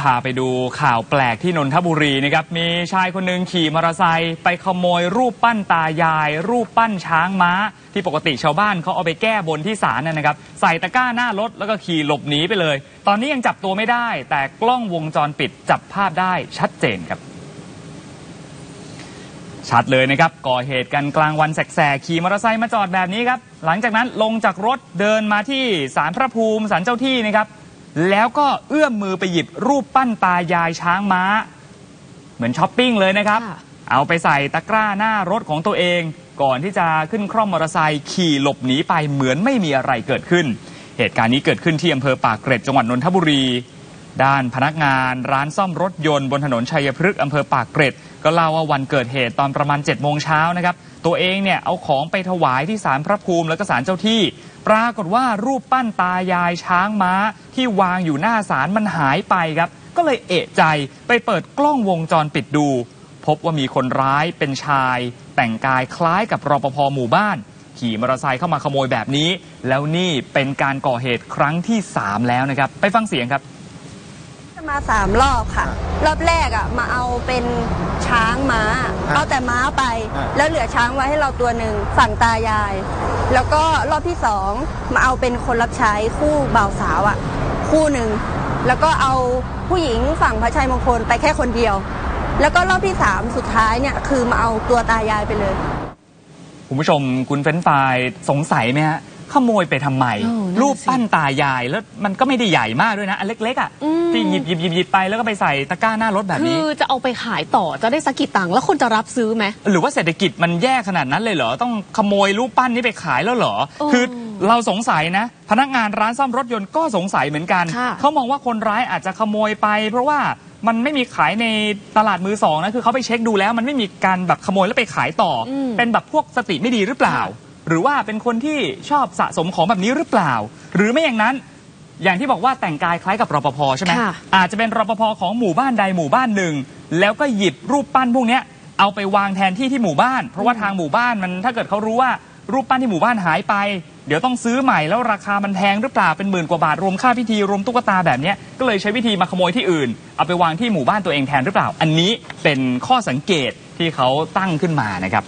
พาไปดูข่าวแปลกที่นนทบุรีนะครับ มีชายคนหนึ่งขี่มอเตอร์ไซค์ไปขโมยรูปปั้นตายาย รูปปั้นช้างม้า ที่ปกติชาวบ้านเขาเอาไปแก้บนที่ศาลนะนะครับ ใส่ตะกร้าหน้ารถแล้วก็ขี่หลบหนีไปเลย ตอนนี้ยังจับตัวไม่ได้ แต่กล้องวงจรปิดจับภาพได้ชัดเจนครับชัดเลยนะครับก่อเหตุกันกลางวันแสกๆขี่มอเตอร์ไซค์มาจอดแบบนี้ครับหลังจากนั้นลงจากรถเดินมาที่ศาลพระภูมิศาลเจ้าที่นะครับ แล้วก็เอื้อมมือไปหยิบรูปปั้นตายายช้างม้า เหมือนช้อปปิ้งเลยนะครับ ค่ะ เอาไปใส่ตะกร้าหน้ารถของตัวเอง ก่อนที่จะขึ้นคร่อมมอเตอร์ไซค์ขี่หลบหนีไปเหมือนไม่มีอะไรเกิดขึ้น เหตุการณ์นี้เกิดขึ้นที่อำเภอปากเกร็ดจังหวัดนนทบุรี ด้านพนักงานร้านซ่อมรถยนต์บนถนนชัยพฤกษ์อำเภอปากเกร็ด ก็เล่าว่าวันเกิดเหตุตอนประมาณ7จ็ดโมงเช้านะครับ ตัวเองเนี่ยเอาของไปถวายที่ศาลพระภูมิแล้วก็ศาลเจ้าที่ ปรากฏว่ารูปปั้นตายายช้างม้า ที่วางอยู่หน้าศาลมันหายไปครับ ก็เลยเอะใจไปเปิดกล้องวงจรปิดดู พบว่ามีคนร้ายเป็นชาย แต่งกายคล้ายกับรปภหมู่บ้าน ขี่มอเตอร์ไซค์เข้ามาขโมยแบบนี้ แล้วนี่เป็นการก่อเหตุครั้งที่ 3 แล้วนะครับ ไปฟังเสียงครับ มาสามรอบค่ะ รอบแรกอะมาเอาเป็นช้างม้า เอาแต่ม้าไป แล้วเหลือช้างไว้ให้เราตัวหนึ่งฝั่งตายาย แล้วก็รอบที่สองมาเอาเป็นคนรับใช้คู่บ่าวสาวอะ คู่หนึ่งแล้วก็เอาผู้หญิงฝั่งพระชัยมงคลไปแค่คนเดียว แล้วก็รอบที่สามสุดท้ายเนี่ยคือมาเอาตัวตายายไปเลยคุณผู้ชมคุณเฟ้นไฟรายสงสัยไหมฮะ ขโมยไปทำไมเออนั่นน่ะรูปปั้นตายายแล้วมันก็ไม่ได้ใหญ่มากด้วยนะ อันเล็กๆอะอืมที่หยิบหยิบหยิบหยิบไปแล้วก็ไปใส่ตะกร้าหน้ารถแบบคืนี้อจะเอาไปขายต่อจะได้สักกี่ตังค์แล้วคนจะรับซื้อไหม หรือว่าเศรษฐกิจมันแย่ขนาดนั้นเลยเหรอ ต้องขโมยรูปปั้นนี้ไปขายแล้วเหรอเออคือเราสงสัยนะ พนักงานร้านซ่อมรถยนต์ก็สงสัยเหมือนกันค่ะเขามองว่าคนร้ายอาจจะขโมยไป เพราะว่ามันไม่มีขายในตลาดมือสองนะคือเขาไปเช็คดูแล้ว มันไม่มีการแบบขโมยแล้วไปขายต่ออมเป็นแบบพวกสติไม่ดีหรือเปล่า หรือว่าเป็นคนที่ชอบสะสมของแบบนี้หรือเปล่า หรือไม่อย่างนั้นอย่างที่บอกว่าแต่งกายคล้ายกับรปภใช่ไหมค่ะอาจจะเป็นรปภของหมู่บ้านใดหมู่บ้านหนึ่ง แล้วก็หยิบรูปปั้นพวกเนี้ยเอาไปวางแทนที่ที่หมู่บ้าน เพราะว่าทางหมู่บ้านมันถ้าเกิดเขารู้ว่ารูปปั้นที่หมู่บ้านหายไป เดี๋ยวต้องซื้อใหม่แล้วราคามันแพงหรือเปล่าเป็นหมื่นกว่าบาทรวมค่าพิธีรวมตุ๊กตาแบบเนี้ยก็เลยใช้วิธีมาขโมยที่อื่น เอาไปวางที่หมู่บ้านตัวเองแทนหรือเปล่า อันนี้เป็นข้อสังเกตที่เขาตั้งขึ้นมานะครับ